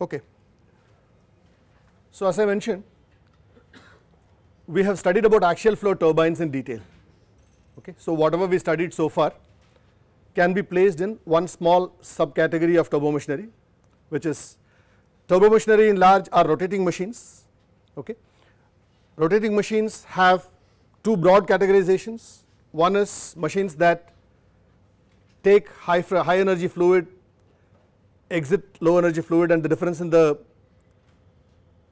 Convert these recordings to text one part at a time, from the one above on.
Okay. So, as I mentioned we have studied about axial flow turbines in detail. Okay. So, whatever we studied so far can be placed in one small subcategory of turbomachinery which is turbomachinery in large are rotating machines. Okay. Rotating machines have two broad categorizations one is machines that take high, high energy fluid exit low energy fluid and the difference in the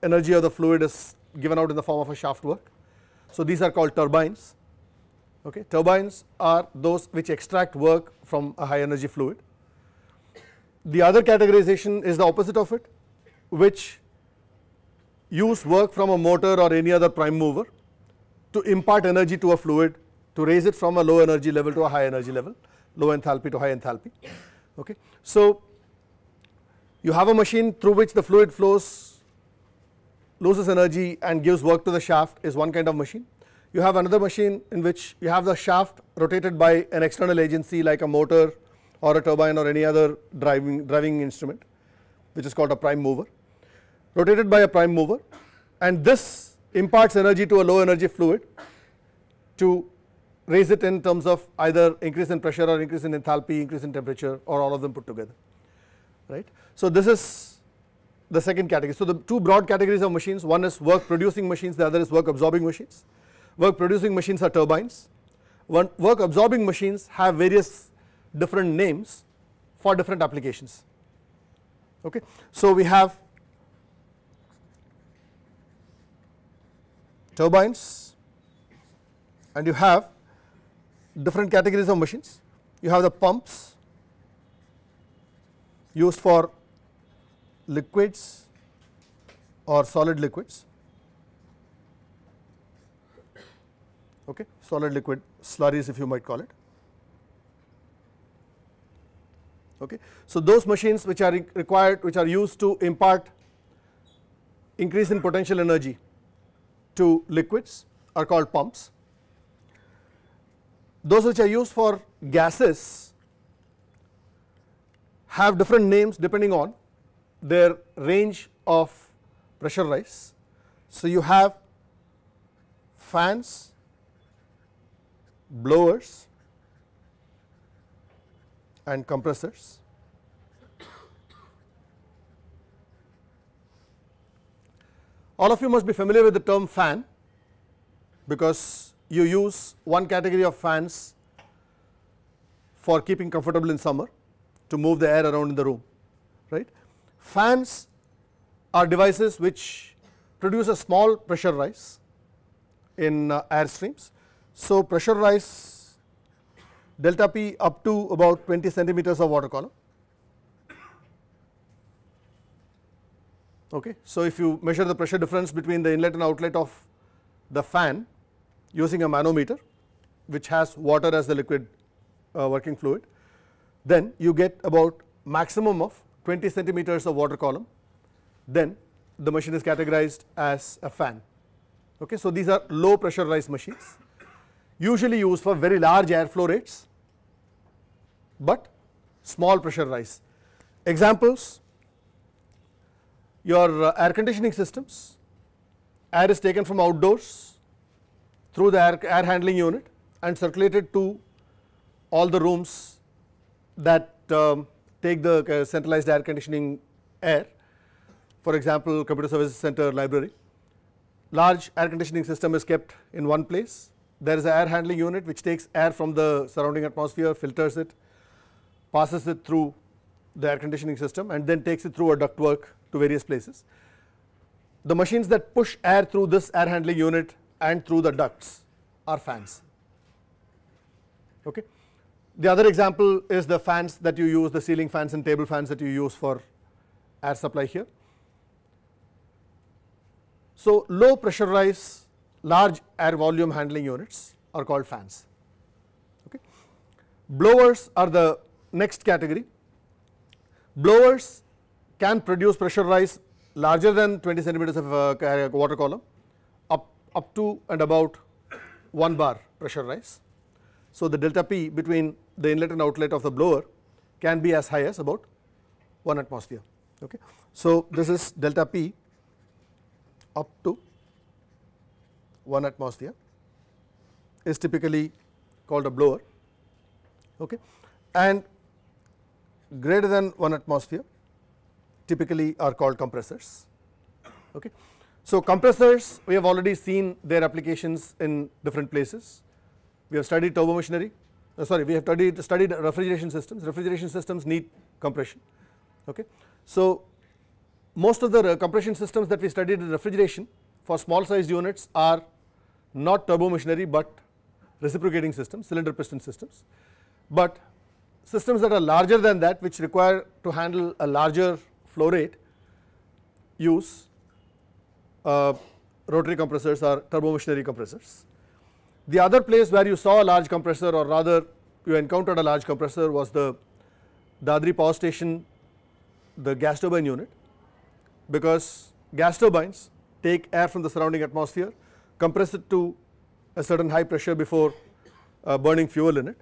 energy of the fluid is given out in the form of a shaft work. So, these are called turbines okay turbines are those which extract work from a high energy fluid. The other categorization is the opposite of it which use work from a motor or any other prime mover to impart energy to a fluid to raise it from a low energy level to a high energy level low enthalpy to high enthalpy okay. So, you have a machine through which the fluid flows loses energy and gives work to the shaft is one kind of machine. You have another machine in which you have the shaft rotated by an external agency like a motor or a turbine or any other driving, driving instrument which is called a prime mover rotated by a prime mover and this imparts energy to a low energy fluid to raise it in terms of either increase in pressure or increase in enthalpy, increase in temperature or all of them put together right. So, this is the second category. So, the two broad categories of machines one is work producing machines the other is work absorbing machines. Work producing machines are turbines, one work absorbing machines have various different names for different applications. Okay. So, we have turbines and you have different categories of machines. You have the pumps used for liquids or solid liquids. Okay solid liquid slurries if you might call it. Okay so those machines which are required which are used to impart increase in potential energy to liquids are called pumps. Those which are used for gases have different names depending on their range of pressure rise. So, you have fans, blowers and compressors. All of you must be familiar with the term fan because you use one category of fans for keeping comfortable in summer to move the air around in the room right. Fans are devices which produce a small pressure rise in uh, air streams. So, pressure rise delta P up to about 20 centimeters of water column. Okay. So, if you measure the pressure difference between the inlet and outlet of the fan using a manometer which has water as the liquid uh, working fluid, then you get about maximum of 20 centimeters of water column then the machine is categorized as a fan. Okay. So, these are low pressurized machines usually used for very large airflow rates, but small pressure rise. Examples your uh, air conditioning systems, air is taken from outdoors through the air, air handling unit and circulated to all the rooms that um, take the uh, centralized air conditioning air for example computer services center library large air conditioning system is kept in one place there is an air handling unit which takes air from the surrounding atmosphere filters it passes it through the air conditioning system and then takes it through a ductwork to various places. The machines that push air through this air handling unit and through the ducts are fans okay. The other example is the fans that you use, the ceiling fans and table fans that you use for air supply here. So, low pressurized large air volume handling units are called fans. Okay. Blowers are the next category. Blowers can produce pressure rise larger than 20 centimeters of uh, water column up, up to and about 1 bar pressure rise. So, the delta P between the inlet and outlet of the blower can be as high as about 1 atmosphere Okay. So, this is delta P up to 1 atmosphere is typically called a blower okay. and greater than 1 atmosphere typically are called compressors. Okay. So, compressors we have already seen their applications in different places. We have studied turbo machinery, uh, sorry we have studied, studied refrigeration systems, refrigeration systems need compression. Okay. So, most of the compression systems that we studied in refrigeration for small sized units are not turbo machinery, but reciprocating systems, cylinder piston systems. But systems that are larger than that which require to handle a larger flow rate use uh, rotary compressors or turbo machinery compressors. The other place where you saw a large compressor or rather you encountered a large compressor was the Dadri power station the gas turbine unit because gas turbines take air from the surrounding atmosphere compress it to a certain high pressure before uh, burning fuel in it.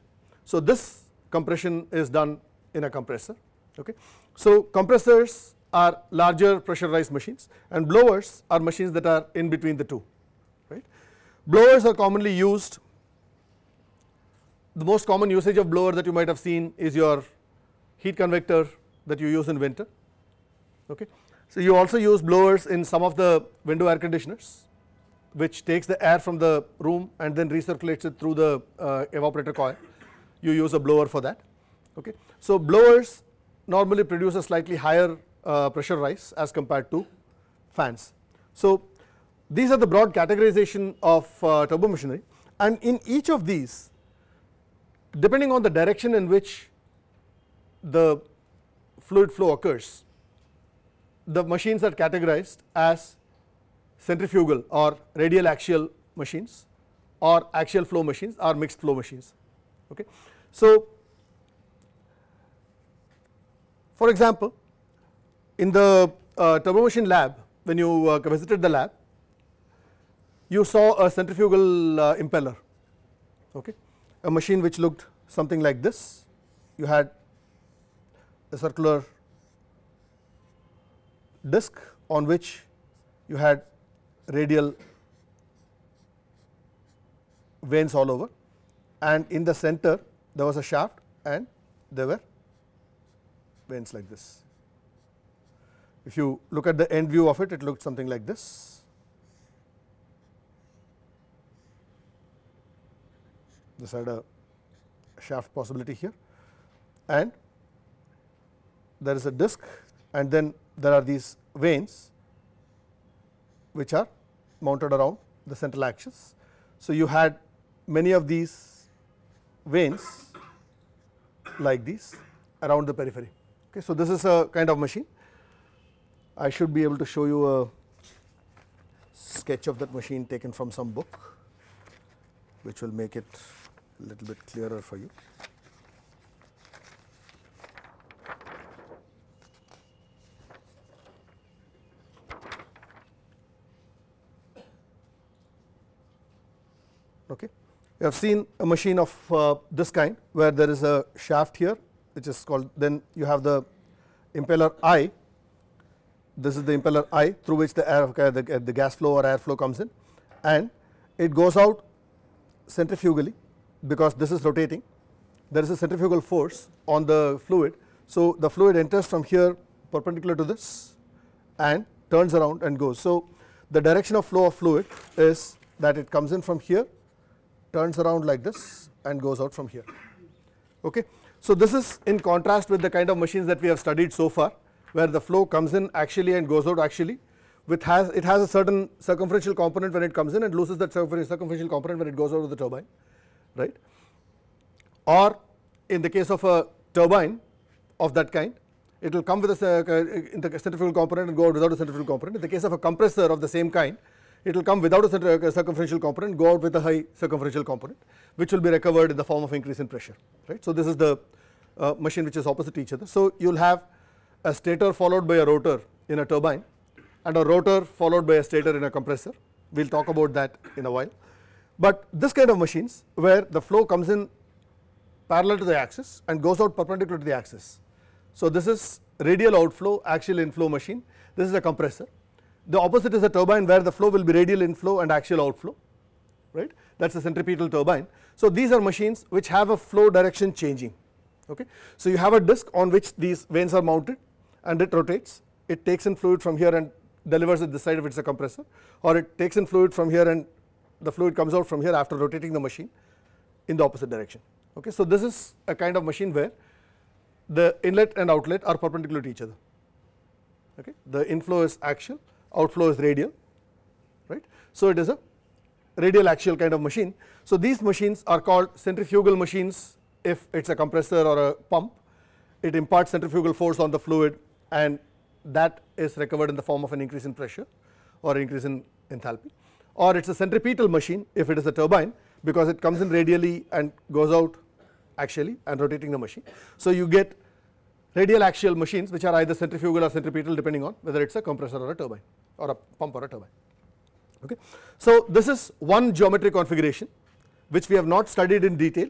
So, this compression is done in a compressor. Okay. So, compressors are larger pressurized machines and blowers are machines that are in between the two right. Blowers are commonly used the most common usage of blower that you might have seen is your heat convector that you use in winter okay. So, you also use blowers in some of the window air conditioners which takes the air from the room and then recirculates it through the uh, evaporator coil you use a blower for that okay. So, blowers normally produce a slightly higher uh, pressure rise as compared to fans. So, these are the broad categorization of uh, turbo machinery and in each of these depending on the direction in which the fluid flow occurs the machines are categorized as centrifugal or radial axial machines or axial flow machines or mixed flow machines. Okay. So, for example, in the uh, turbo machine lab when you uh, visited the lab you saw a centrifugal uh, impeller okay a machine which looked something like this you had a circular disc on which you had radial vanes all over and in the center there was a shaft and there were vanes like this. If you look at the end view of it, it looked something like this. This had a shaft possibility here and there is a disc and then there are these vanes which are mounted around the central axis. So, you had many of these vanes like these around the periphery. Okay. So, this is a kind of machine. I should be able to show you a sketch of that machine taken from some book which will make it a little bit clearer for you. Okay. You have seen a machine of uh, this kind where there is a shaft here which is called then you have the impeller eye this is the impeller eye through which the air the, the gas flow or air flow comes in and it goes out centrifugally because this is rotating there is a centrifugal force on the fluid. So, the fluid enters from here perpendicular to this and turns around and goes. So, the direction of flow of fluid is that it comes in from here turns around like this and goes out from here. Okay. So, this is in contrast with the kind of machines that we have studied so far where the flow comes in axially and goes out axially with has it has a certain circumferential component when it comes in and loses that circumferential component when it goes out of the turbine right or in the case of a turbine of that kind it will come with a in the centrifugal component and go out without a centrifugal component in the case of a compressor of the same kind it will come without a circumferential component go out with a high circumferential component which will be recovered in the form of increase in pressure right. So, this is the uh, machine which is opposite to each other. So, you will have a stator followed by a rotor in a turbine and a rotor followed by a stator in a compressor we will talk about that in a while. But this kind of machines where the flow comes in parallel to the axis and goes out perpendicular to the axis. So, this is radial outflow axial inflow machine this is a compressor the opposite is a turbine where the flow will be radial inflow and axial outflow right that is a centripetal turbine. So these are machines which have a flow direction changing okay. So you have a disc on which these vanes are mounted and it rotates it takes in fluid from here and delivers it this side if it is a compressor or it takes in fluid from here and the fluid comes out from here after rotating the machine in the opposite direction okay. So this is a kind of machine where the inlet and outlet are perpendicular to each other okay the inflow is axial outflow is radial right. So it is a radial axial kind of machine. So these machines are called centrifugal machines if it is a compressor or a pump it imparts centrifugal force on the fluid and that is recovered in the form of an increase in pressure or increase in enthalpy or it is a centripetal machine if it is a turbine because it comes in radially and goes out axially and rotating the machine. So you get radial axial machines which are either centrifugal or centripetal depending on whether it is a compressor or a turbine or a pump or a turbine. Okay. So this is one geometry configuration which we have not studied in detail,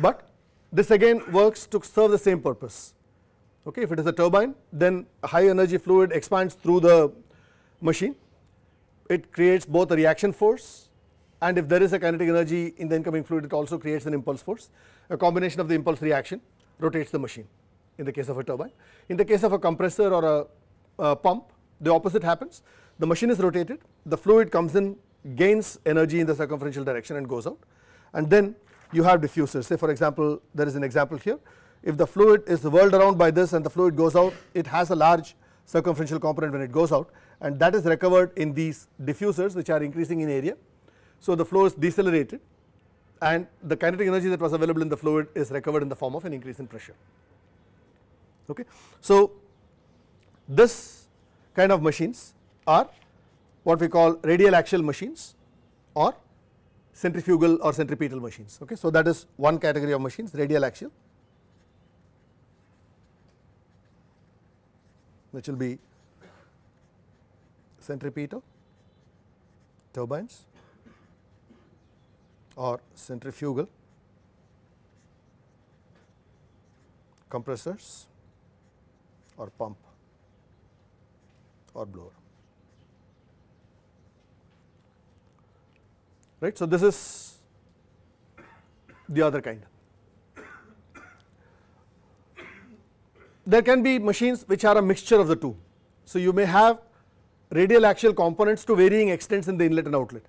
but this again works to serve the same purpose. Okay. If it is a turbine then high energy fluid expands through the machine, it creates both a reaction force and if there is a kinetic energy in the incoming fluid it also creates an impulse force. A combination of the impulse reaction rotates the machine in the case of a turbine. In the case of a compressor or a, a pump the opposite happens. The machine is rotated the fluid comes in gains energy in the circumferential direction and goes out. And then you have diffusers. Say for example there is an example here. If the fluid is whirled around by this and the fluid goes out it has a large circumferential component when it goes out and that is recovered in these diffusers which are increasing in area. So the flow is decelerated and the kinetic energy that was available in the fluid is recovered in the form of an increase in pressure. Okay. So this kind of machines are what we call radial axial machines or centrifugal or centripetal machines. Okay. So, that is one category of machines radial axial which will be centripetal turbines or centrifugal compressors or pump or blower. right. So, this is the other kind. There can be machines which are a mixture of the two. So, you may have radial axial components to varying extents in the inlet and outlet.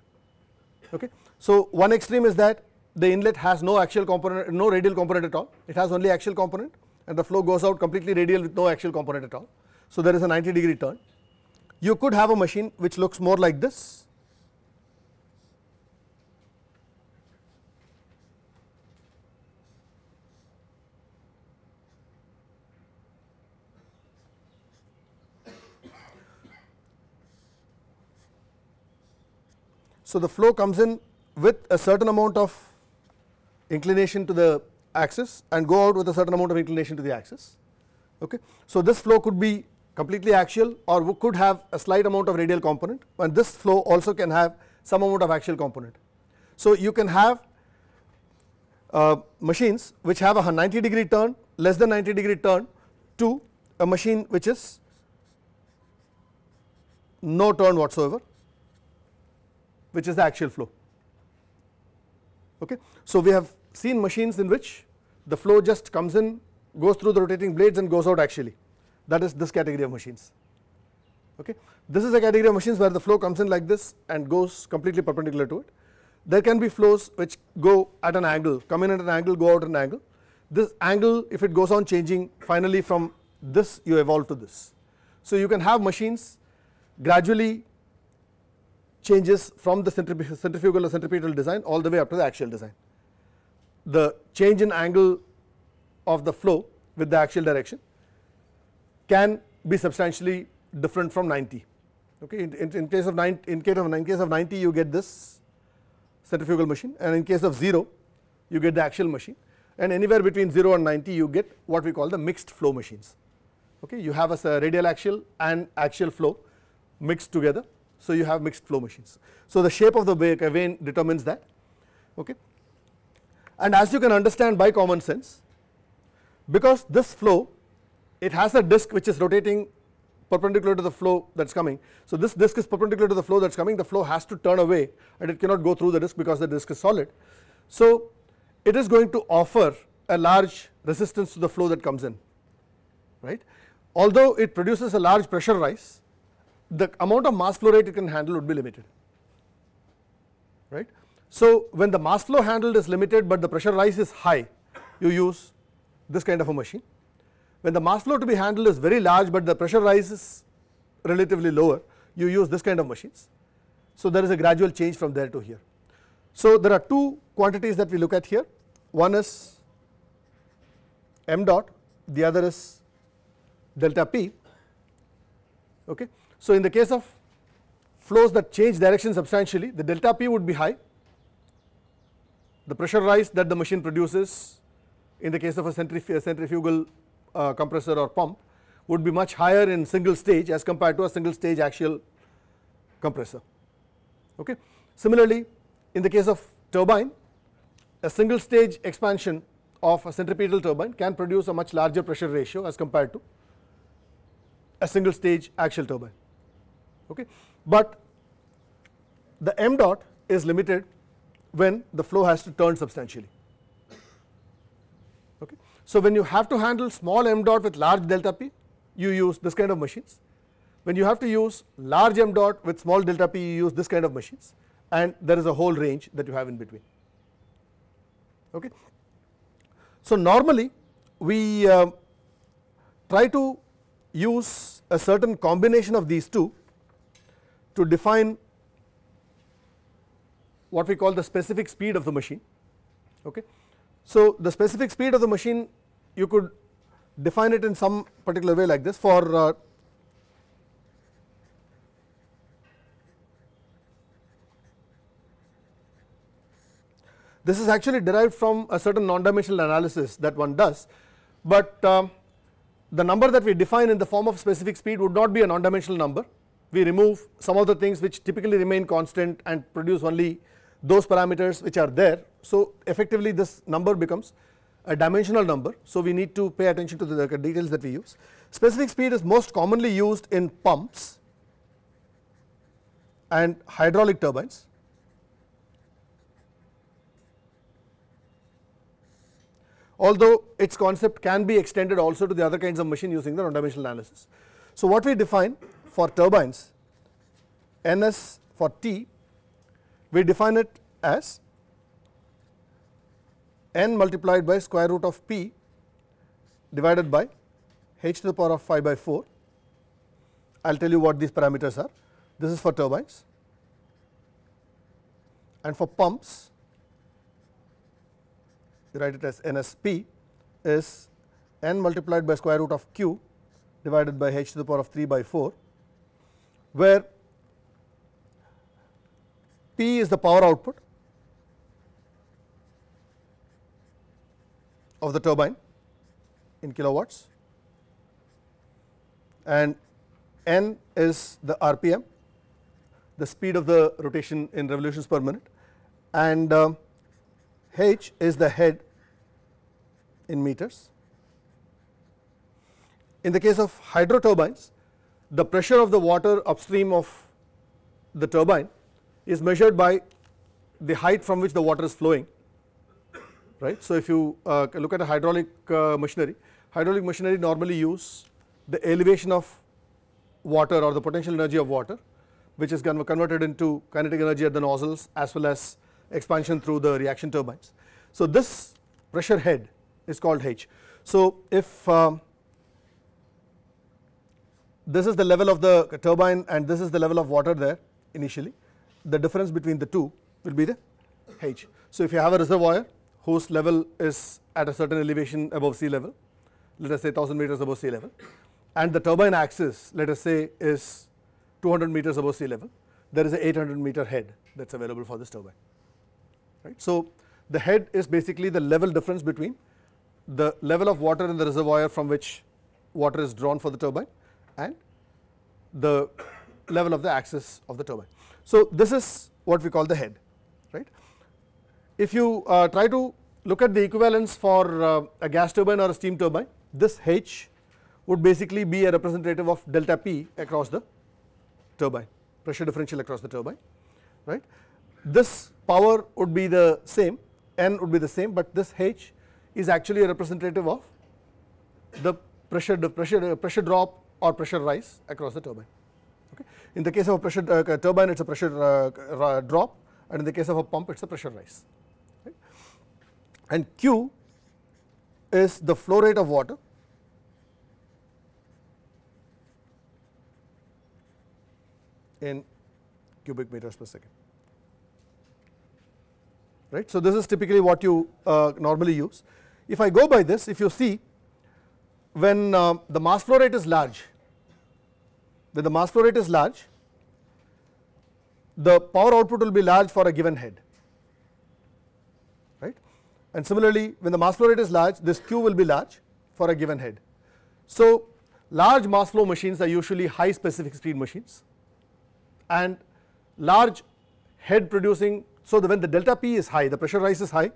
Okay. So, one extreme is that the inlet has no axial component, no radial component at all, it has only axial component and the flow goes out completely radial with no axial component at all. So, there is a 90 degree turn. You could have a machine which looks more like this So, the flow comes in with a certain amount of inclination to the axis and go out with a certain amount of inclination to the axis. Okay. So, this flow could be completely axial or could have a slight amount of radial component and this flow also can have some amount of axial component. So, you can have uh, machines which have a 90 degree turn less than 90 degree turn to a machine which is no turn whatsoever which is the axial flow. Okay. So, we have seen machines in which the flow just comes in goes through the rotating blades and goes out axially that is this category of machines. Okay. This is a category of machines where the flow comes in like this and goes completely perpendicular to it. There can be flows which go at an angle come in at an angle go out at an angle. This angle if it goes on changing finally from this you evolve to this. So, you can have machines gradually changes from the centrifugal or centripetal design all the way up to the axial design. The change in angle of the flow with the axial direction can be substantially different from 90. Okay. In, in, in case of 90, in case of in case of 90 you get this centrifugal machine and in case of 0 you get the axial machine and anywhere between 0 and 90 you get what we call the mixed flow machines. Okay. You have a radial axial and axial flow mixed together so, you have mixed flow machines. So, the shape of the vane uh, determines that okay. and as you can understand by common sense because this flow it has a disk which is rotating perpendicular to the flow that is coming. So, this disk is perpendicular to the flow that is coming the flow has to turn away and it cannot go through the disk because the disk is solid. So, it is going to offer a large resistance to the flow that comes in right. Although it produces a large pressure rise the amount of mass flow rate it can handle would be limited right. So, when the mass flow handled is limited but the pressure rise is high you use this kind of a machine. When the mass flow to be handled is very large but the pressure rise is relatively lower you use this kind of machines. So, there is a gradual change from there to here. So, there are two quantities that we look at here one is m dot the other is delta p okay. So, in the case of flows that change direction substantially the delta p would be high. The pressure rise that the machine produces in the case of a centrif centrifugal uh, compressor or pump would be much higher in single stage as compared to a single stage axial compressor. Okay. Similarly in the case of turbine a single stage expansion of a centripetal turbine can produce a much larger pressure ratio as compared to a single stage axial turbine okay. But the m dot is limited when the flow has to turn substantially okay. So when you have to handle small m dot with large delta p you use this kind of machines when you have to use large m dot with small delta p you use this kind of machines and there is a whole range that you have in between okay. So normally we uh, try to use a certain combination of these two to define what we call the specific speed of the machine okay. So the specific speed of the machine you could define it in some particular way like this. For uh, this is actually derived from a certain non-dimensional analysis that one does. But um, the number that we define in the form of specific speed would not be a non-dimensional number we remove some of the things which typically remain constant and produce only those parameters which are there. So, effectively this number becomes a dimensional number. So, we need to pay attention to the details that we use. Specific speed is most commonly used in pumps and hydraulic turbines. Although its concept can be extended also to the other kinds of machine using the non-dimensional analysis. So, what we define for turbines ns for T we define it as n multiplied by square root of p divided by h to the power of 5 by 4. I will tell you what these parameters are. This is for turbines and for pumps you write it as NSP is n multiplied by square root of q divided by h to the power of 3 by 4 where P is the power output of the turbine in kilowatts and N is the RPM the speed of the rotation in revolutions per minute and uh, H is the head in meters. In the case of hydro turbines the pressure of the water upstream of the turbine is measured by the height from which the water is flowing right. So, if you uh, look at a hydraulic uh, machinery, hydraulic machinery normally use the elevation of water or the potential energy of water which is converted into kinetic energy at the nozzles as well as expansion through the reaction turbines. So, this pressure head is called H. So, if um, this is the level of the turbine and this is the level of water there initially the difference between the two will be the H. So, if you have a reservoir whose level is at a certain elevation above sea level, let us say 1000 meters above sea level and the turbine axis let us say is 200 meters above sea level, there is a 800 meter head that is available for this turbine. Right. So, the head is basically the level difference between the level of water in the reservoir from which water is drawn for the turbine and the level of the axis of the turbine. So, this is what we call the head right. If you uh, try to look at the equivalence for uh, a gas turbine or a steam turbine this H would basically be a representative of delta P across the turbine, pressure differential across the turbine, right. This power would be the same, N would be the same, but this H is actually a representative of the pressure, the pressure, uh, pressure drop or pressure rise across the turbine. Okay. In the case of a pressure uh, turbine, it's a pressure uh, drop, and in the case of a pump, it's a pressure rise. And Q is the flow rate of water in cubic meters per second right. So, this is typically what you uh, normally use. If I go by this if you see when uh, the mass flow rate is large when the mass flow rate is large the power output will be large for a given head right and similarly when the mass flow rate is large this Q will be large for a given head. So, large mass flow machines are usually high specific speed machines and large head producing. So, the when the delta P is high the pressure rise is high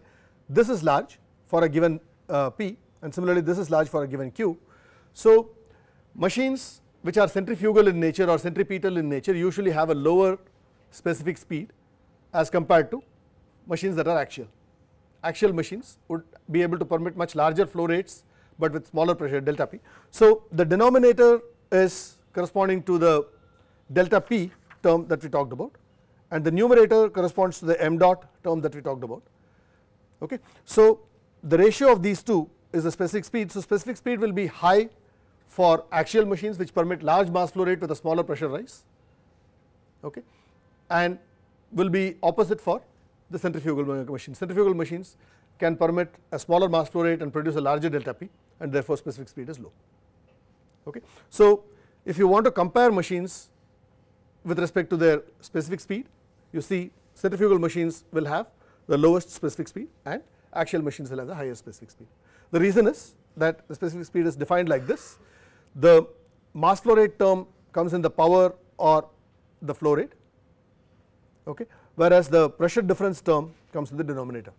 this is large for a given uh, P and similarly this is large for a given Q. So, machines which are centrifugal in nature or centripetal in nature usually have a lower specific speed as compared to machines that are axial. Axial machines would be able to permit much larger flow rates, but with smaller pressure delta P. So, the denominator is corresponding to the delta P term that we talked about and the numerator corresponds to the m dot term that we talked about. Okay. So, the ratio of these two is the specific speed. So, specific speed will be high for axial machines which permit large mass flow rate with a smaller pressure rise okay, and will be opposite for the centrifugal machines. Centrifugal machines can permit a smaller mass flow rate and produce a larger delta P and therefore specific speed is low. Okay. So, if you want to compare machines with respect to their specific speed you see centrifugal machines will have the lowest specific speed and axial machines will have the highest specific speed. The reason is that the specific speed is defined like this. The mass flow rate term comes in the power or the flow rate okay? Whereas the pressure difference term comes in the denominator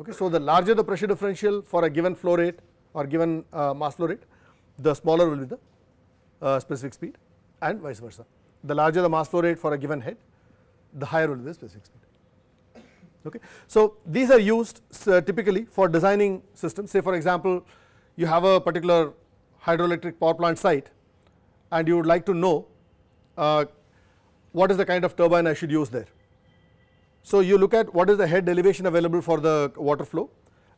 okay? So the larger the pressure differential for a given flow rate or given uh, mass flow rate the smaller will be the uh, specific speed and vice versa. The larger the mass flow rate for a given head the higher will be the specific speed okay so these are used uh, typically for designing systems say for example you have a particular hydroelectric power plant site and you would like to know uh, what is the kind of turbine I should use there. So, you look at what is the head elevation available for the water flow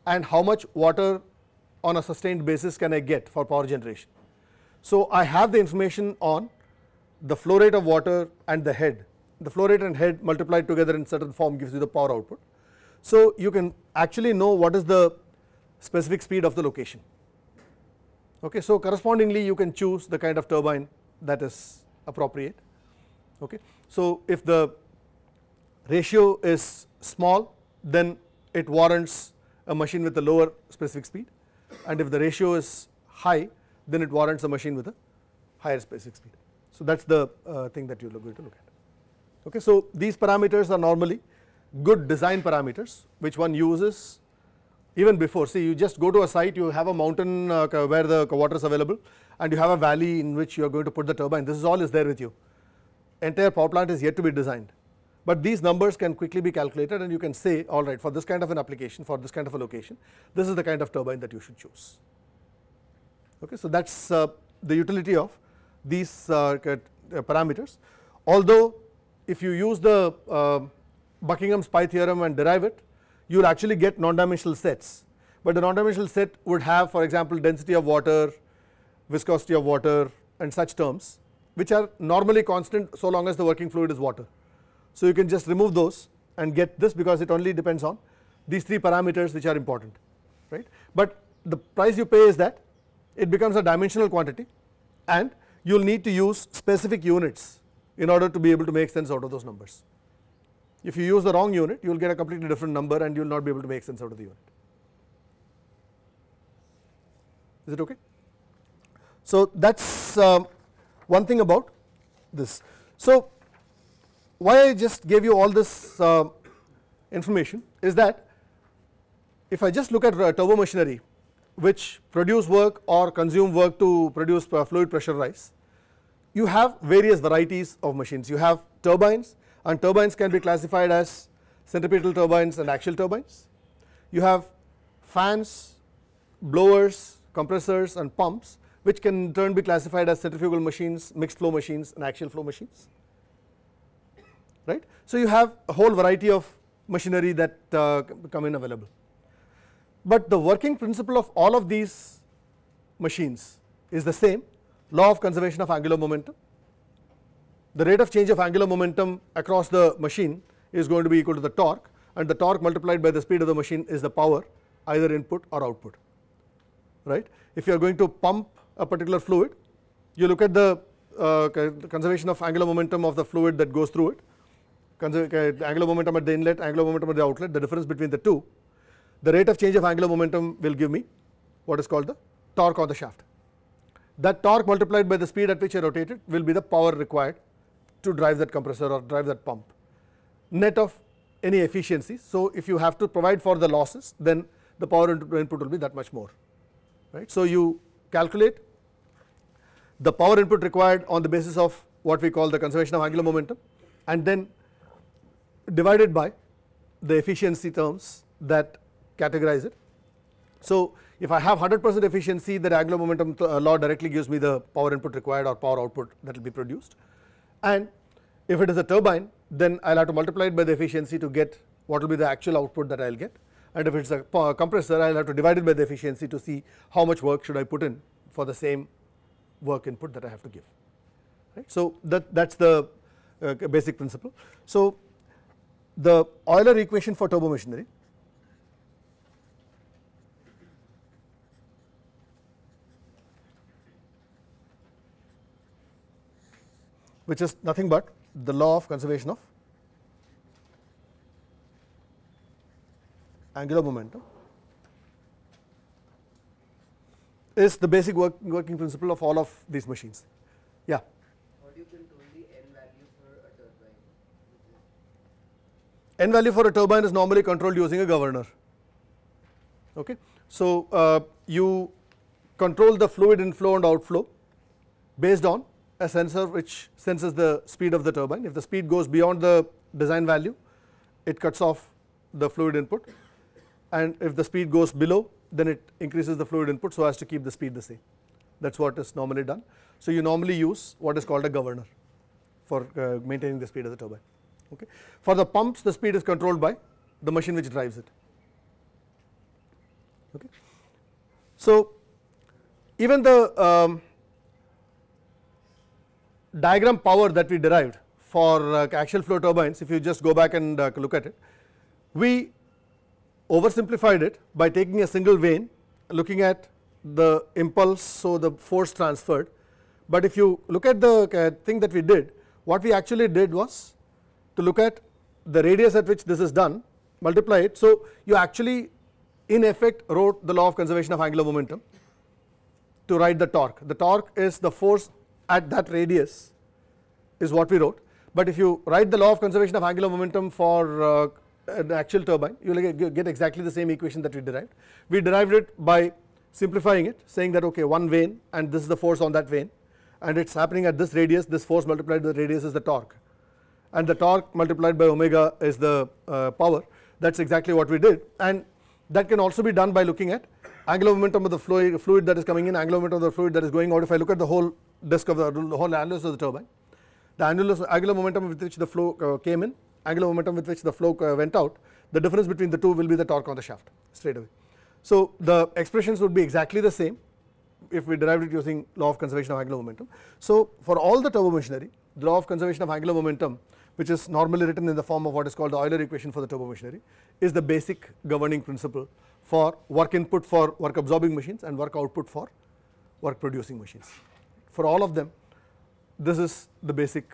and how much water on a sustained basis can I get for power generation. So, I have the information on the flow rate of water and the head, the flow rate and head multiplied together in certain form gives you the power output. So, you can actually know what is the specific speed of the location. Okay, so correspondingly you can choose the kind of turbine that is appropriate. Okay. So if the ratio is small then it warrants a machine with a lower specific speed and if the ratio is high then it warrants a machine with a higher specific speed. So that is the uh, thing that you are going to look at. Okay. So these parameters are normally good design parameters which one uses even before. See you just go to a site you have a mountain uh, where the water is available and you have a valley in which you are going to put the turbine. This is all is there with you. Entire power plant is yet to be designed. But these numbers can quickly be calculated and you can say alright for this kind of an application for this kind of a location this is the kind of turbine that you should choose. Okay so that is uh, the utility of these uh, uh, parameters. Although if you use the uh, Buckingham's pi theorem and derive it you will actually get non-dimensional sets, but the non-dimensional set would have for example density of water, viscosity of water and such terms which are normally constant so long as the working fluid is water. So you can just remove those and get this because it only depends on these three parameters which are important right. But the price you pay is that it becomes a dimensional quantity and you will need to use specific units in order to be able to make sense out of those numbers. If you use the wrong unit, you will get a completely different number and you will not be able to make sense out of the unit. Is it okay? So that is um, one thing about this. So why I just gave you all this uh, information is that if I just look at uh, turbo machinery which produce work or consume work to produce fluid pressure rise, you have various varieties of machines. You have turbines and turbines can be classified as centripetal turbines and axial turbines. You have fans, blowers, compressors and pumps which can in turn be classified as centrifugal machines, mixed flow machines and axial flow machines right. So, you have a whole variety of machinery that uh, come in available. But the working principle of all of these machines is the same law of conservation of angular momentum. The rate of change of angular momentum across the machine is going to be equal to the torque and the torque multiplied by the speed of the machine is the power either input or output right. If you are going to pump a particular fluid you look at the uh, conservation of angular momentum of the fluid that goes through it angular momentum at the inlet, angular momentum at the outlet, the difference between the two, the rate of change of angular momentum will give me what is called the torque on the shaft. That torque multiplied by the speed at which I rotate it will be the power required to drive that compressor or drive that pump, net of any efficiency. So, if you have to provide for the losses then the power input will be that much more right. So, you calculate the power input required on the basis of what we call the conservation of angular momentum and then divided by the efficiency terms that categorize it. So, if I have 100 percent efficiency that angular momentum uh, law directly gives me the power input required or power output that will be produced and if it is a turbine then I will have to multiply it by the efficiency to get what will be the actual output that I will get and if it is a compressor I will have to divide it by the efficiency to see how much work should I put in for the same work input that I have to give right. So, that that is the uh, basic principle. So, the Euler equation for turbo which is nothing but the law of conservation of angular momentum is the basic work, working principle of all of these machines. Yeah. N value for a turbine is normally controlled using a governor. Okay. So, uh, you control the fluid inflow and outflow based on a sensor which senses the speed of the turbine. If the speed goes beyond the design value, it cuts off the fluid input and if the speed goes below then it increases the fluid input so as to keep the speed the same. That is what is normally done. So, you normally use what is called a governor for uh, maintaining the speed of the turbine. Okay. For the pumps the speed is controlled by the machine which drives it. Okay. So, even the um, diagram power that we derived for uh, axial flow turbines if you just go back and uh, look at it, we oversimplified it by taking a single vane looking at the impulse so the force transferred, but if you look at the uh, thing that we did what we actually did was to look at the radius at which this is done multiply it. So, you actually in effect wrote the law of conservation of angular momentum to write the torque. The torque is the force at that radius is what we wrote, but if you write the law of conservation of angular momentum for uh, an actual turbine you will get exactly the same equation that we derived. We derived it by simplifying it saying that okay one vane and this is the force on that vane and it is happening at this radius this force multiplied by the radius is the torque. And the torque multiplied by omega is the uh, power. That is exactly what we did. And that can also be done by looking at angular momentum of the fluid, fluid that is coming in angular momentum of the fluid that is going out. If I look at the whole disk of the, whole annulus of the turbine the annulus, angular momentum with which the flow uh, came in angular momentum with which the flow uh, went out the difference between the two will be the torque on the shaft straight away. So, the expressions would be exactly the same if we derived it using law of conservation of angular momentum. So, for all the turbo machinery the law of conservation of angular momentum which is normally written in the form of what is called the Euler equation for the turbo machinery is the basic governing principle for work input for work absorbing machines and work output for work producing machines. For all of them this is the basic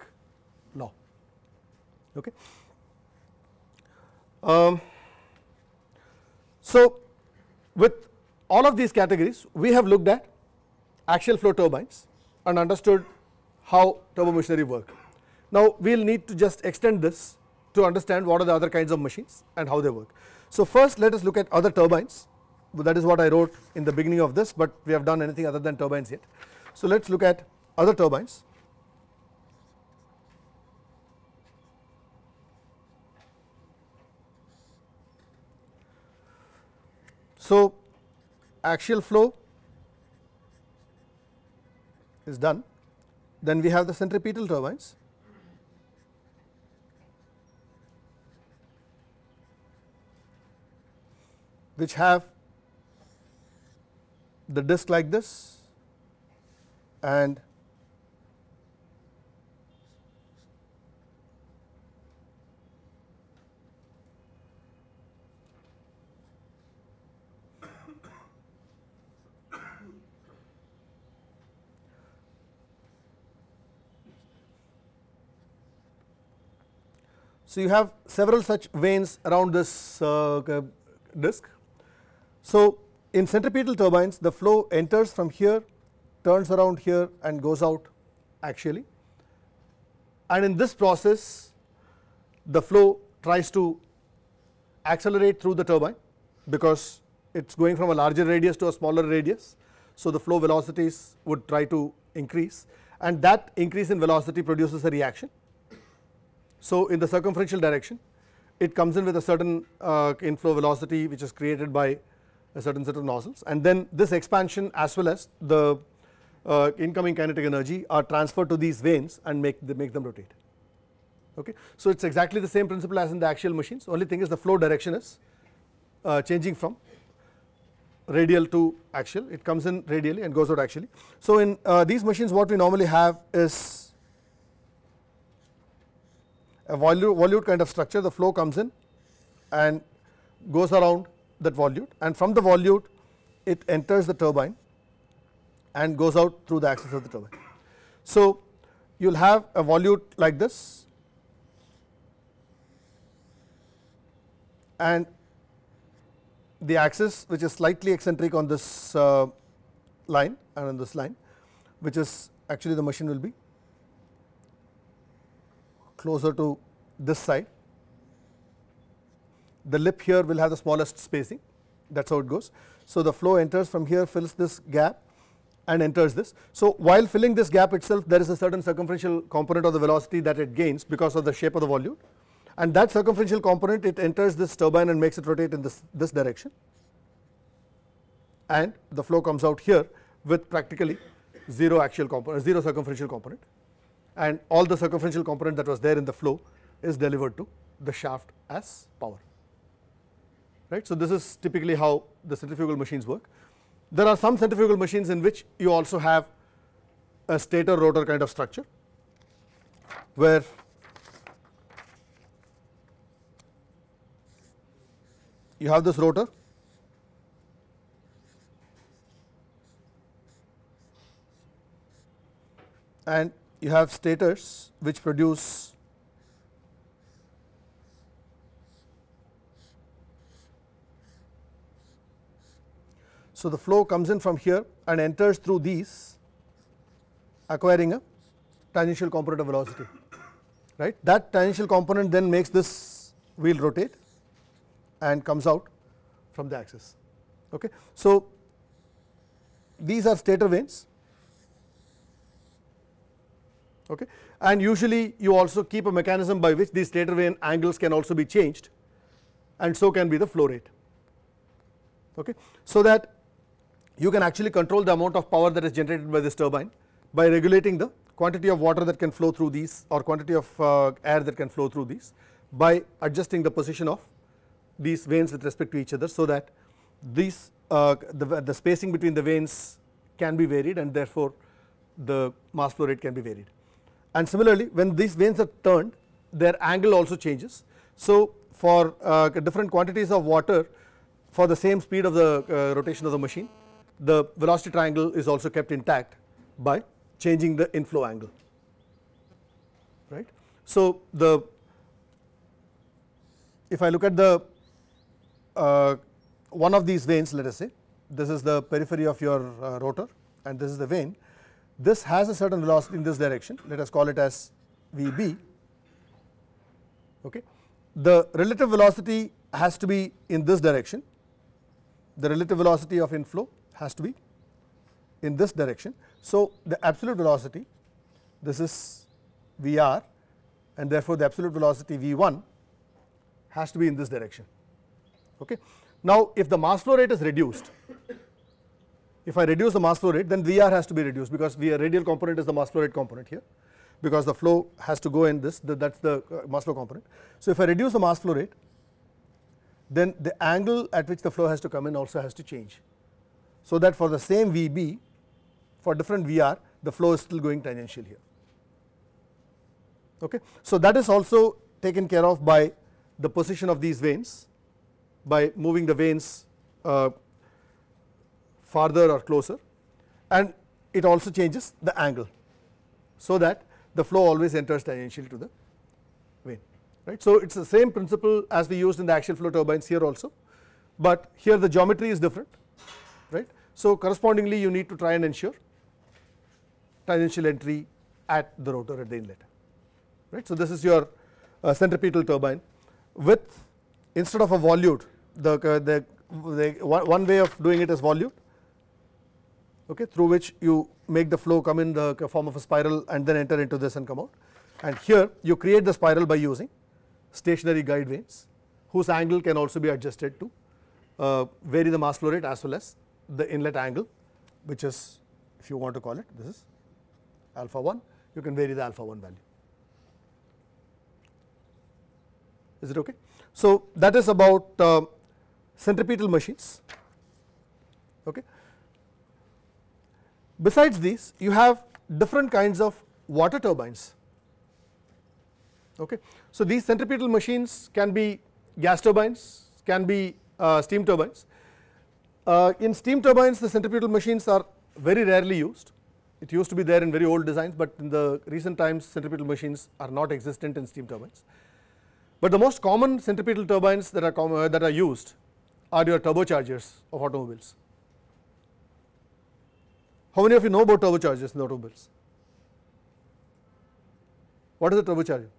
law. Okay. Um, so, with all of these categories we have looked at axial flow turbines and understood how turbo machinery work. Now, we will need to just extend this to understand what are the other kinds of machines and how they work. So, first let us look at other turbines that is what I wrote in the beginning of this, but we have done anything other than turbines yet. So let us look at other turbines. So axial flow is done, then we have the centripetal turbines. which have the disk like this and So, you have several such vanes around this uh, disk. So, in centripetal turbines the flow enters from here, turns around here and goes out axially and in this process the flow tries to accelerate through the turbine because it is going from a larger radius to a smaller radius. So, the flow velocities would try to increase and that increase in velocity produces a reaction. So, in the circumferential direction it comes in with a certain uh, inflow velocity which is created by a certain set of nozzles. And then this expansion as well as the uh, incoming kinetic energy are transferred to these vanes and make, the, make them rotate. Okay. So, it is exactly the same principle as in the axial machines only thing is the flow direction is uh, changing from radial to axial it comes in radially and goes out axially. So, in uh, these machines what we normally have is a volute kind of structure the flow comes in and goes around that volute and from the volute it enters the turbine and goes out through the axis of the turbine. So, you will have a volute like this and the axis which is slightly eccentric on this uh, line and on this line which is actually the machine will be closer to this side. The lip here will have the smallest spacing that is how it goes. So, the flow enters from here fills this gap and enters this. So, while filling this gap itself there is a certain circumferential component of the velocity that it gains because of the shape of the volute and that circumferential component it enters this turbine and makes it rotate in this, this direction and the flow comes out here with practically 0 axial component, uh, 0 circumferential component and all the circumferential component that was there in the flow is delivered to the shaft as power right. So, this is typically how the centrifugal machines work. There are some centrifugal machines in which you also have a stator rotor kind of structure where you have this rotor. And you have stators which produce So, the flow comes in from here and enters through these acquiring a tangential component of velocity right. That tangential component then makes this wheel rotate and comes out from the axis. Okay. So, these are stator vanes okay and usually you also keep a mechanism by which these stator vane angles can also be changed and so can be the flow rate okay so that you can actually control the amount of power that is generated by this turbine by regulating the quantity of water that can flow through these or quantity of uh, air that can flow through these by adjusting the position of these vanes with respect to each other so that these uh, the, the spacing between the vanes can be varied and therefore the mass flow rate can be varied. And similarly when these vanes are turned their angle also changes. So for uh, different quantities of water for the same speed of the uh, rotation of the machine the velocity triangle is also kept intact by changing the inflow angle right. So the if I look at the uh, one of these vanes let us say this is the periphery of your uh, rotor and this is the vane this has a certain velocity in this direction. Let us call it as Vb okay? The relative velocity has to be in this direction. The relative velocity of inflow has to be in this direction. So, the absolute velocity this is V r and therefore, the absolute velocity V 1 has to be in this direction. Okay. Now, if the mass flow rate is reduced, if I reduce the mass flow rate then V r has to be reduced because V radial component is the mass flow rate component here because the flow has to go in this that is the uh, mass flow component. So, if I reduce the mass flow rate then the angle at which the flow has to come in also has to change. So, that for the same V b for different V r the flow is still going tangential here. Okay. So, that is also taken care of by the position of these vanes by moving the vanes uh, farther or closer and it also changes the angle. So, that the flow always enters tangentially to the vane right. So, it is the same principle as we used in the axial flow turbines here also, but here the geometry is different. So, correspondingly you need to try and ensure tangential entry at the rotor at the inlet right. So, this is your uh, centripetal turbine with instead of a volute the, uh, the, the one way of doing it is volute okay, through which you make the flow come in the form of a spiral and then enter into this and come out and here you create the spiral by using stationary guide vanes whose angle can also be adjusted to uh, vary the mass flow rate as well as the inlet angle which is if you want to call it this is alpha 1 you can vary the alpha 1 value. Is it okay? So, that is about uh, centripetal machines. Okay. Besides these, you have different kinds of water turbines. Okay. So, these centripetal machines can be gas turbines, can be uh, steam turbines. Uh, in steam turbines, the centripetal machines are very rarely used. It used to be there in very old designs, but in the recent times, centripetal machines are not existent in steam turbines. But the most common centripetal turbines that are, uh, that are used are your turbochargers of automobiles. How many of you know about turbochargers in automobiles? What is a turbocharger?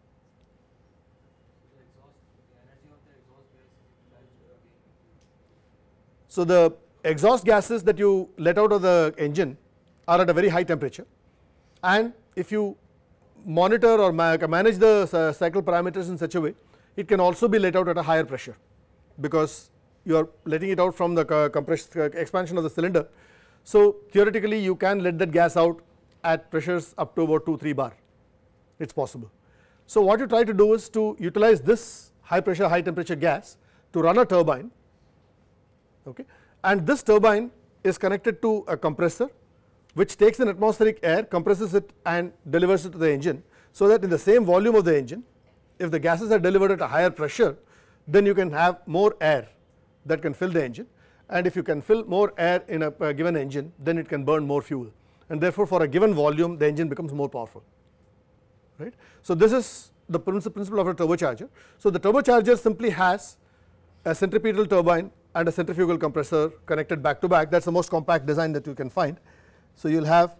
So, the exhaust gases that you let out of the engine are at a very high temperature and if you monitor or manage the cycle parameters in such a way it can also be let out at a higher pressure because you are letting it out from the compressed expansion of the cylinder. So, theoretically you can let that gas out at pressures up to about 2 3 bar it is possible. So, what you try to do is to utilize this high pressure high temperature gas to run a turbine okay and this turbine is connected to a compressor which takes an atmospheric air compresses it and delivers it to the engine so that in the same volume of the engine if the gases are delivered at a higher pressure then you can have more air that can fill the engine and if you can fill more air in a, a given engine then it can burn more fuel and therefore for a given volume the engine becomes more powerful right. So this is the principle of a turbocharger. So the turbocharger simply has a centripetal turbine and a centrifugal compressor connected back to back that is the most compact design that you can find. So you will have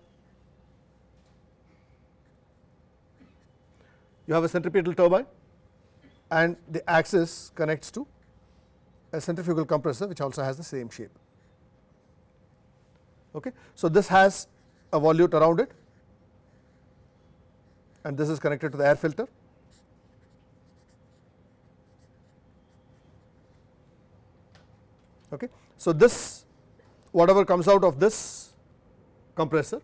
you have a centripetal turbine and the axis connects to a centrifugal compressor which also has the same shape. Okay. So, this has a volute around it and this is connected to the air filter. Okay. So, this whatever comes out of this compressor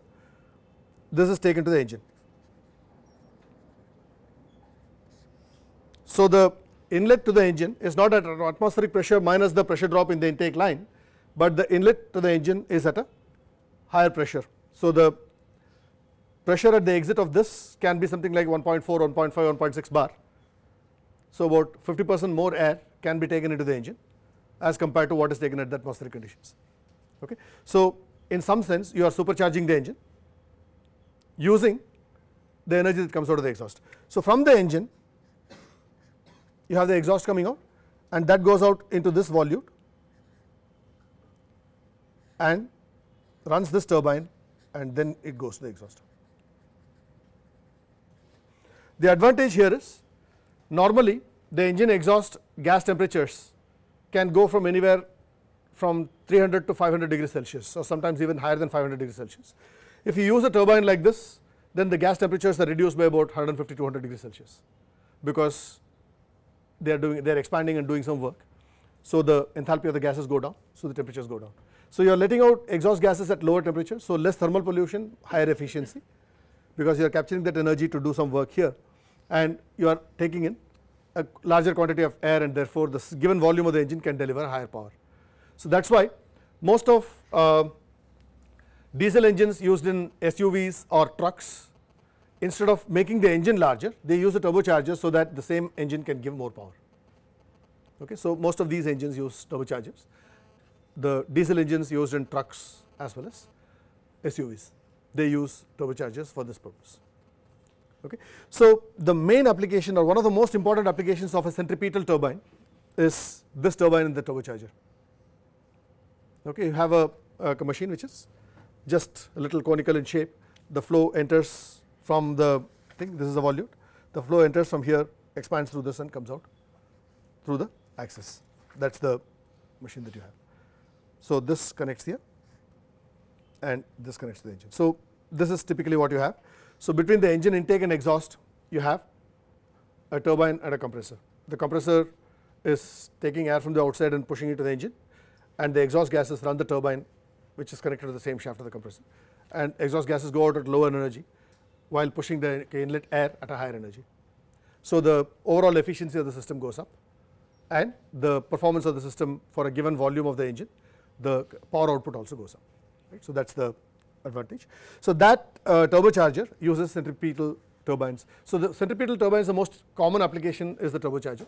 this is taken to the engine. So, the inlet to the engine is not at atmospheric pressure minus the pressure drop in the intake line, but the inlet to the engine is at a higher pressure. So, the pressure at the exit of this can be something like 1.4, 1.5, 1.6 bar. So, about 50 percent more air can be taken into the engine as compared to what is taken at the atmospheric conditions. Okay. So, in some sense you are supercharging the engine using the energy that comes out of the exhaust. So, from the engine you have the exhaust coming out and that goes out into this volute and runs this turbine and then it goes to the exhaust. The advantage here is normally the engine exhaust gas temperatures can go from anywhere from 300 to 500 degrees Celsius or sometimes even higher than 500 degrees Celsius. If you use a turbine like this then the gas temperatures are reduced by about 150 to 200 degrees Celsius because they are doing they are expanding and doing some work. So the enthalpy of the gases go down so the temperatures go down. So you are letting out exhaust gases at lower temperature so less thermal pollution higher efficiency because you are capturing that energy to do some work here and you are taking in a larger quantity of air and therefore the given volume of the engine can deliver higher power. So that is why most of uh, diesel engines used in SUVs or trucks instead of making the engine larger they use a turbocharger so that the same engine can give more power. Okay, so most of these engines use turbochargers. The diesel engines used in trucks as well as SUVs they use turbochargers for this purpose. Okay. So the main application or one of the most important applications of a centripetal turbine is this turbine in the turbocharger. Okay, you have a, a machine which is just a little conical in shape. The flow enters from the thing. This is the volute. The flow enters from here, expands through this, and comes out through the axis. That's the machine that you have. So this connects here, and this connects to the engine. So this is typically what you have. So between the engine intake and exhaust, you have a turbine and a compressor. The compressor is taking air from the outside and pushing it to the engine, and the exhaust gases run the turbine, which is connected to the same shaft of the compressor. And exhaust gases go out at lower energy, while pushing the inlet air at a higher energy. So the overall efficiency of the system goes up, and the performance of the system for a given volume of the engine, the power output also goes up. Right? So that's the advantage. So that uh, turbocharger uses centripetal turbines. So the centripetal turbines, the most common application is the turbocharger.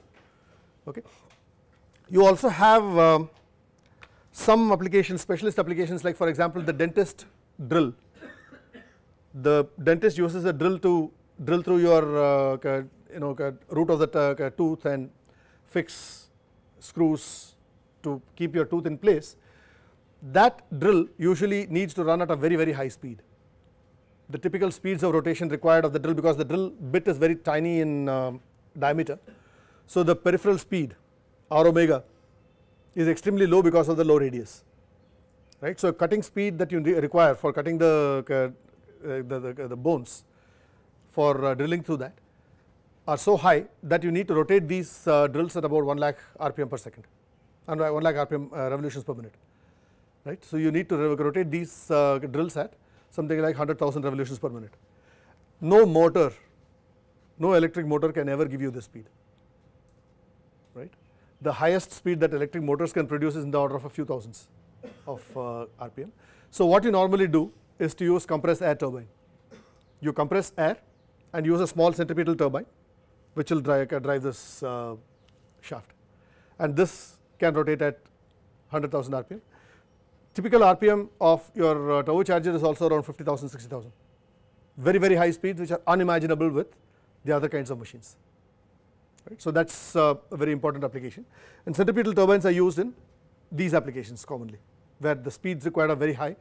Okay. You also have um, some applications, specialist applications like for example the dentist drill. The dentist uses a drill to drill through your uh, you know root of the tooth and fix screws to keep your tooth in place that drill usually needs to run at a very very high speed. The typical speeds of rotation required of the drill because the drill bit is very tiny in uh, diameter. So the peripheral speed r omega is extremely low because of the low radius right. So cutting speed that you require for cutting the, uh, the, the, the, bones for uh, drilling through that are so high that you need to rotate these uh, drills at about 1 lakh rpm per second and 1 lakh rpm uh, revolutions per minute right. So you need to rotate these uh, drills at something like 100,000 revolutions per minute. No motor, no electric motor can ever give you this speed, right. The highest speed that electric motors can produce is in the order of a few thousands of uh, RPM. So what you normally do is to use compressed air turbine. You compress air and use a small centripetal turbine which will drive, drive this uh, shaft and this can rotate at 100,000 RPM typical RPM of your uh, turbocharger is also around 50,000, 60,000. Very, very high speeds which are unimaginable with the other kinds of machines. Right. So that is uh, a very important application and centripetal turbines are used in these applications commonly where the speeds required are very high,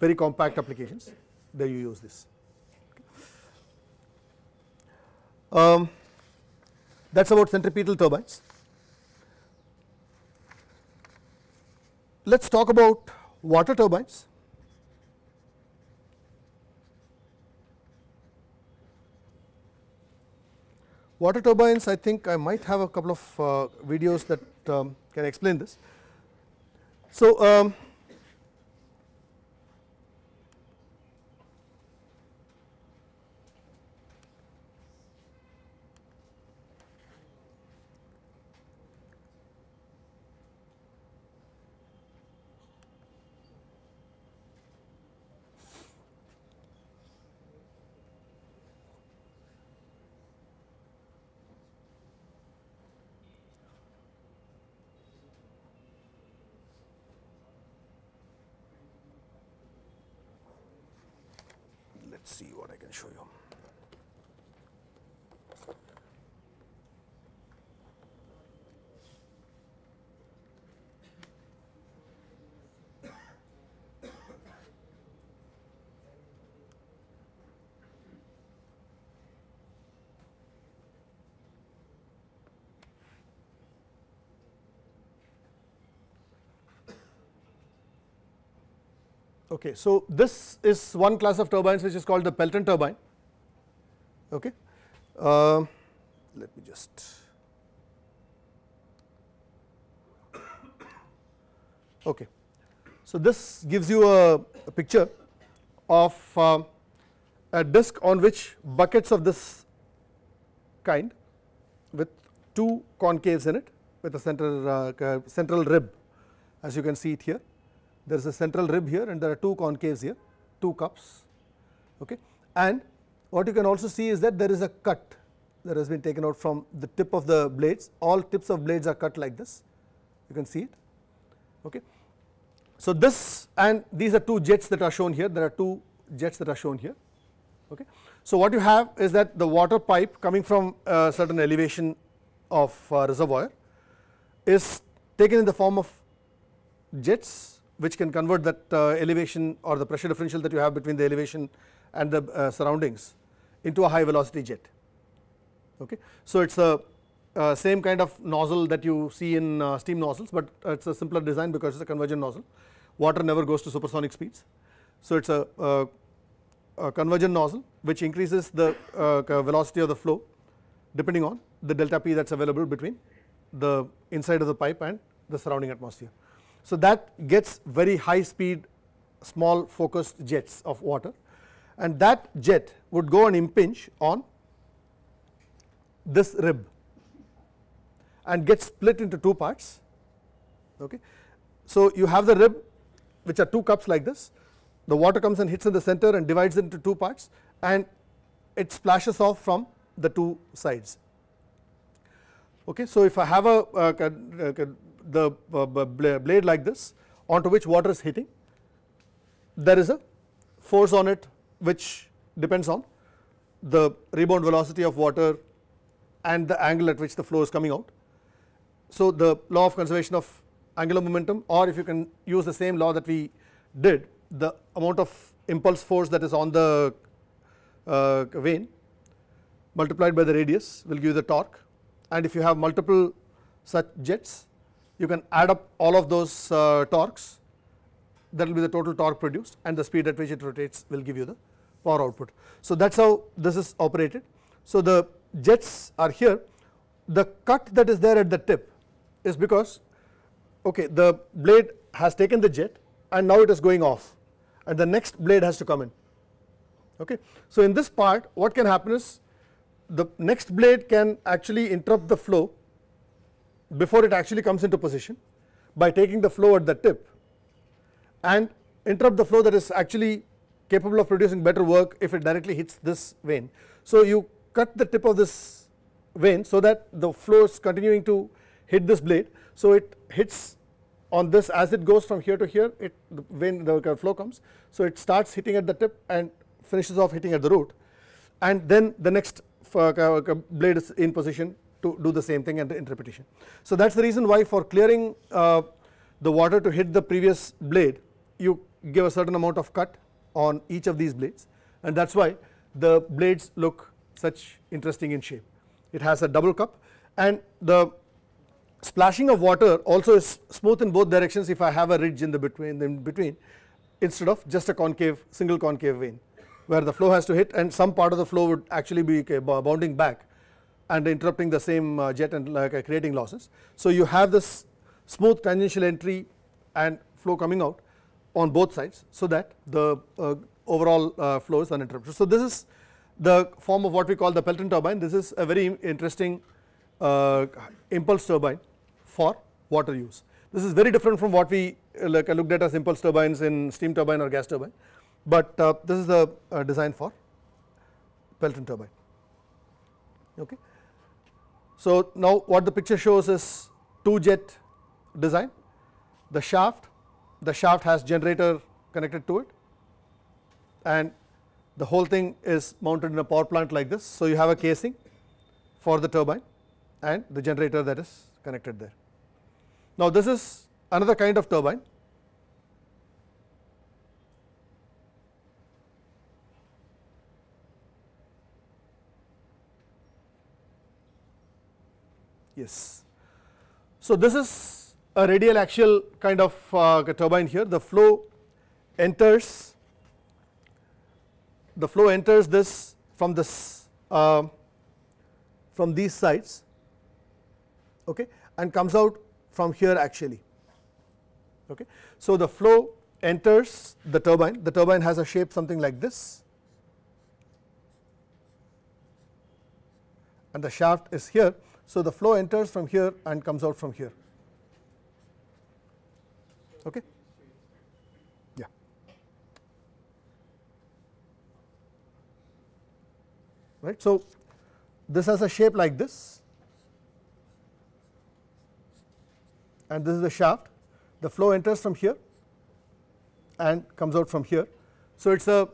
very compact applications, there you use this. Um, that is about centripetal turbines. Let us talk about water turbines. Water turbines I think I might have a couple of uh, videos that um, can explain this. So, um, Okay, so this is one class of turbines which is called the Pelton turbine. Okay, uh, let me just. Okay, so this gives you a, a picture of uh, a disc on which buckets of this kind with two concaves in it with a central uh, central rib as you can see it here there is a central rib here and there are two concaves here two cups okay? And what you can also see is that there is a cut that has been taken out from the tip of the blades. All tips of blades are cut like this. You can see it okay? So this and these are two jets that are shown here. There are two jets that are shown here okay? So what you have is that the water pipe coming from a certain elevation of uh, reservoir is taken in the form of jets which can convert that uh, elevation or the pressure differential that you have between the elevation and the uh, surroundings into a high velocity jet. Okay? So it's the uh, same kind of nozzle that you see in uh, steam nozzles but it's a simpler design because it's a convergent nozzle. Water never goes to supersonic speeds. So it's a, a, a convergent nozzle which increases the uh, velocity of the flow depending on the delta p that's available between the inside of the pipe and the surrounding atmosphere so that gets very high speed small focused jets of water and that jet would go and impinge on this rib and get split into two parts okay. So you have the rib which are two cups like this the water comes and hits in the center and divides it into two parts and it splashes off from the two sides okay. So if I have a, a, a, the blade like this onto which water is hitting there is a force on it which depends on the rebound velocity of water and the angle at which the flow is coming out. So the law of conservation of angular momentum or if you can use the same law that we did the amount of impulse force that is on the uh, vane multiplied by the radius will give you the torque and if you have multiple such jets you can add up all of those uh, torques that will be the total torque produced and the speed at which it rotates will give you the power output. So that is how this is operated. So the jets are here the cut that is there at the tip is because okay the blade has taken the jet and now it is going off and the next blade has to come in okay. So in this part what can happen is the next blade can actually interrupt the flow before it actually comes into position by taking the flow at the tip and interrupt the flow that is actually capable of producing better work if it directly hits this vane. So you cut the tip of this vane so that the flow is continuing to hit this blade. So it hits on this as it goes from here to here it the vane the flow comes. So it starts hitting at the tip and finishes off hitting at the root and then the next uh, blade is in position to do the same thing and in repetition. So that is the reason why for clearing uh, the water to hit the previous blade you give a certain amount of cut on each of these blades and that is why the blades look such interesting in shape. It has a double cup and the splashing of water also is smooth in both directions if I have a ridge in the between in between instead of just a concave single concave vane where the flow has to hit and some part of the flow would actually be bounding back and interrupting the same uh, jet and like uh, creating losses. So you have this smooth tangential entry and flow coming out on both sides so that the uh, overall uh, flow is uninterrupted. So this is the form of what we call the Pelton turbine. This is a very interesting uh, impulse turbine for water use. This is very different from what we uh, like looked at as impulse turbines in steam turbine or gas turbine, but this is the design for Pelton turbine. Okay. So now what the picture shows is two jet design, the shaft, the shaft has generator connected to it and the whole thing is mounted in a power plant like this. So you have a casing for the turbine and the generator that is connected there. Now this is another kind of turbine Yes. So this is a radial axial kind of uh, turbine here. The flow enters the flow enters this from this uh, from these sides okay and comes out from here actually okay so the flow enters the turbine the turbine has a shape something like this and the shaft is here so the flow enters from here and comes out from here. Okay? Yeah. Right? So this has a shape like this. And this is the shaft. The flow enters from here and comes out from here. So it's a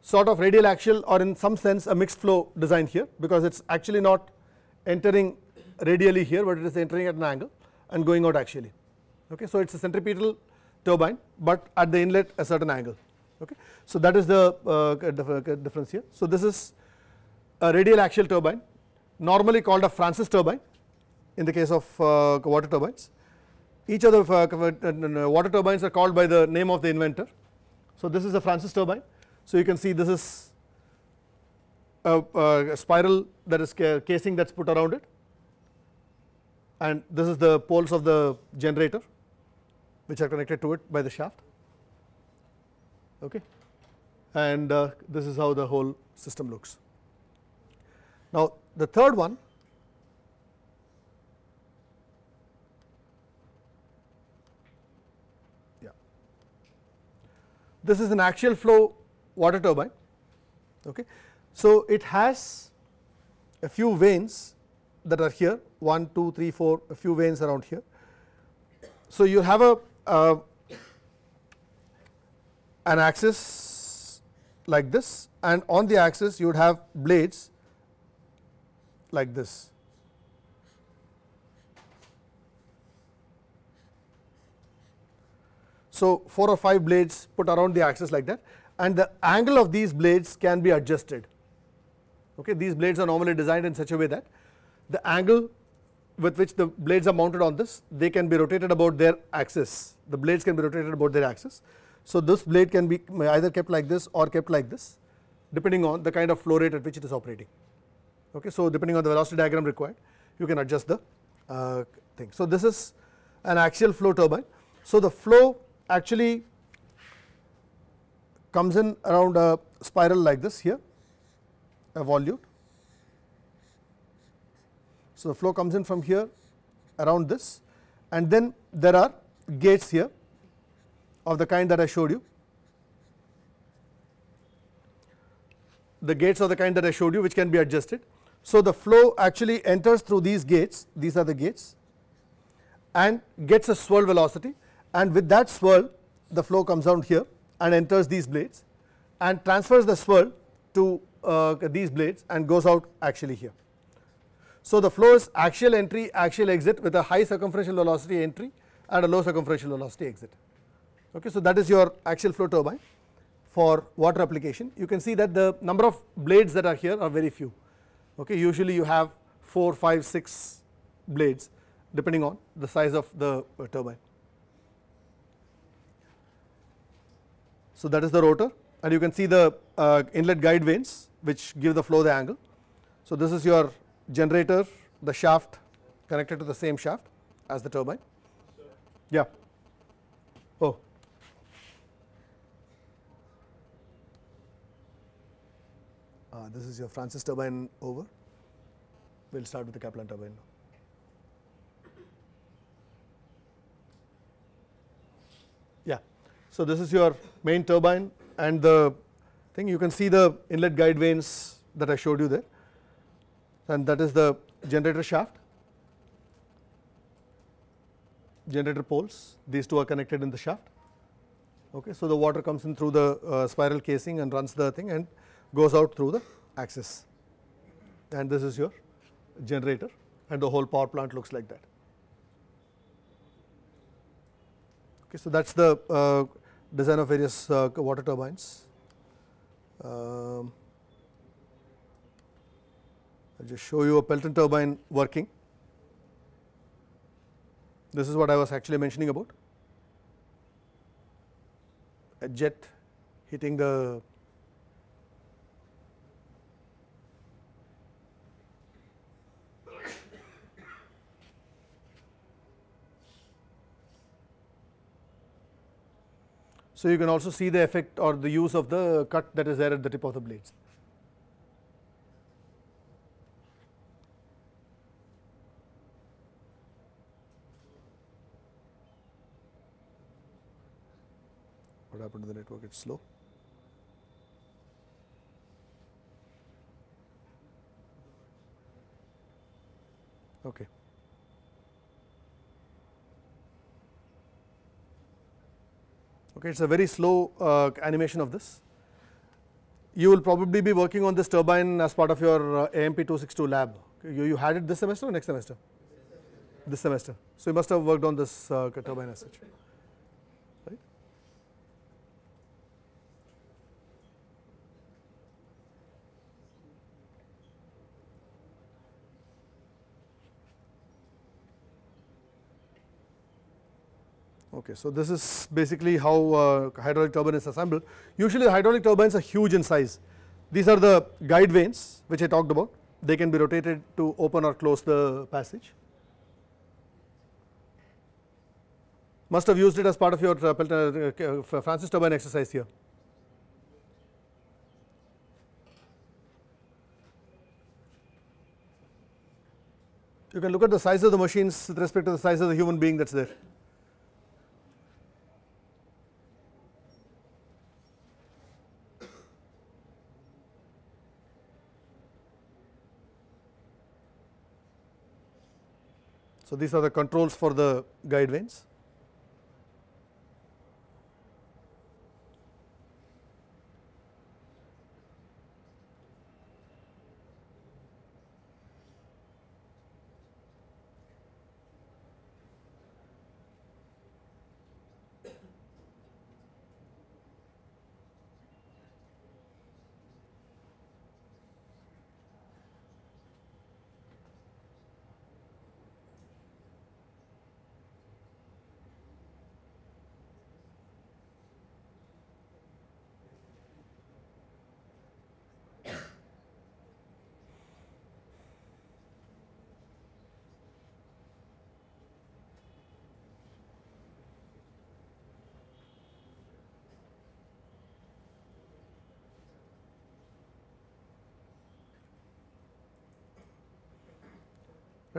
sort of radial axial or in some sense a mixed flow design here because it's actually not entering radially here but it is entering at an angle and going out axially. Okay so it's a centripetal turbine but at the inlet a certain angle. Okay so that is the uh, difference here. So this is a radial axial turbine normally called a Francis turbine in the case of uh, water turbines. Each of the uh, water turbines are called by the name of the inventor. So this is a Francis turbine. So you can see this is a, spiral that is casing that is put around it. And this is the poles of the generator which are connected to it by the shaft. Okay? And uh, this is how the whole system looks. Now the third one yeah. This is an axial flow water turbine. Okay so it has a few vanes that are here 1 2 3 4 a few vanes around here so you have a uh, an axis like this and on the axis you would have blades like this. So, 4 or 5 blades put around the axis like that and the angle of these blades can be adjusted. Okay, these blades are normally designed in such a way that the angle with which the blades are mounted on this they can be rotated about their axis the blades can be rotated about their axis. So this blade can be either kept like this or kept like this depending on the kind of flow rate at which it is operating okay so depending on the velocity diagram required you can adjust the uh, thing. So this is an axial flow turbine so the flow actually comes in around a spiral like this here a volute so, the flow comes in from here around this and then there are gates here of the kind that I showed you. The gates of the kind that I showed you which can be adjusted. So, the flow actually enters through these gates, these are the gates and gets a swirl velocity and with that swirl the flow comes down here and enters these blades and transfers the swirl to uh, these blades and goes out actually here. So, the flow is axial entry axial exit with a high circumferential velocity entry and a low circumferential velocity exit. Okay, so, that is your axial flow turbine for water application. You can see that the number of blades that are here are very few. Okay, usually you have 4, 5, 6 blades depending on the size of the uh, turbine. So, that is the rotor and you can see the uh, inlet guide vanes which give the flow the angle. So, this is your generator, the shaft connected to the same shaft as the turbine. Yeah. Oh. Uh, this is your Francis turbine over. We will start with the Kaplan turbine now. Yeah. So, this is your main turbine and the thing you can see the inlet guide vanes that I showed you there and that is the generator shaft, generator poles, these two are connected in the shaft. Okay, so the water comes in through the uh, spiral casing and runs the thing and goes out through the axis. And this is your generator and the whole power plant looks like that. Okay, so that's the uh, design of various uh, water turbines. Um, I will just show you a Pelton turbine working. This is what I was actually mentioning about. a jet hitting the So, you can also see the effect or the use of the cut that is there at the tip of the blades. What happened to the network? It's slow. Okay. Okay, it's a very slow uh, animation of this. You will probably be working on this turbine as part of your uh, AMP 262 lab. You, you had it this semester or next semester? This semester. So you must have worked on this uh, turbine as such. Okay, so this is basically how uh, hydraulic turbine is assembled. Usually hydraulic turbines are huge in size. These are the guide vanes which I talked about. They can be rotated to open or close the passage. Must have used it as part of your uh, uh, uh Francis turbine exercise here. You can look at the size of the machines with respect to the size of the human being that is there. So, these are the controls for the guide vanes.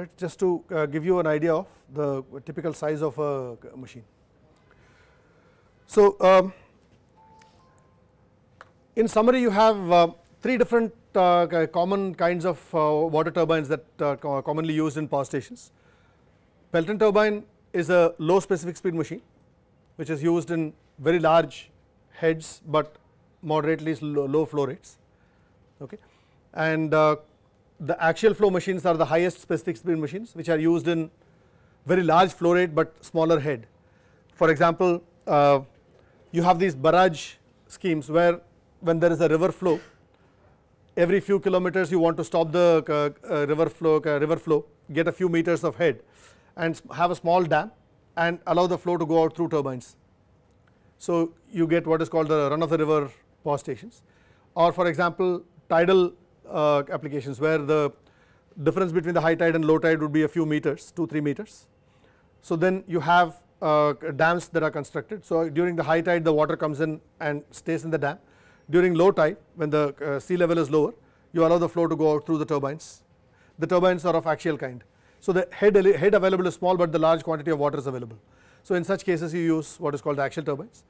Right just to uh, give you an idea of the typical size of a machine. So, um, in summary you have uh, three different uh, common kinds of uh, water turbines that are commonly used in power stations. Pelton turbine is a low specific speed machine which is used in very large heads, but moderately low, low flow rates okay. and uh, the axial flow machines are the highest specific speed machines which are used in very large flow rate but smaller head. For example, uh, you have these barrage schemes where when there is a river flow every few kilometers you want to stop the uh, uh, river flow uh, river flow get a few meters of head and have a small dam and allow the flow to go out through turbines. So you get what is called the run of the river power stations or for example tidal uh, applications where the difference between the high tide and low tide would be a few meters 2 3 meters. So then you have uh, dams that are constructed. So during the high tide the water comes in and stays in the dam. During low tide when the uh, sea level is lower you allow the flow to go out through the turbines. The turbines are of axial kind. So the head head available is small but the large quantity of water is available. So in such cases you use what is called axial turbines.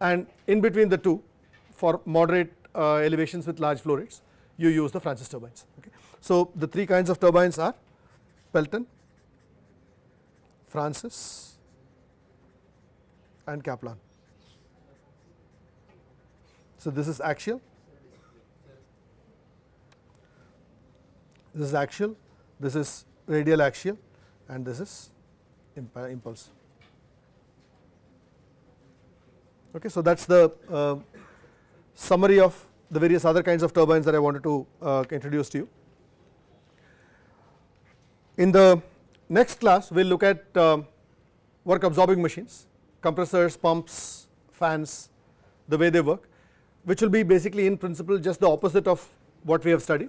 And in between the two for moderate uh, elevations with large flow rates you use the Francis turbines. Okay. So, the three kinds of turbines are Pelton, Francis and Kaplan. So, this is axial, this is axial, this is radial axial and this is impulse. Okay, so, that is the uh, summary of the various other kinds of turbines that I wanted to uh, introduce to you. In the next class we will look at uh, work absorbing machines, compressors, pumps, fans the way they work which will be basically in principle just the opposite of what we have studied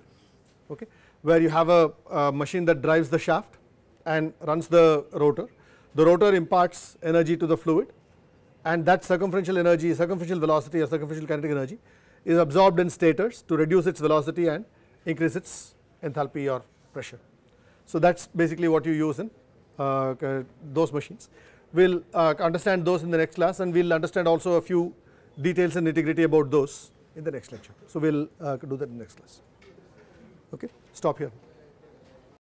okay where you have a, a machine that drives the shaft and runs the rotor the rotor imparts energy to the fluid and that circumferential energy circumferential velocity or circumferential kinetic energy is absorbed in stators to reduce its velocity and increase its enthalpy or pressure. So that is basically what you use in uh, those machines. We will uh, understand those in the next class and we will understand also a few details and nitty-gritty about those in the next lecture. So we will uh, do that in the next class. Okay, stop here.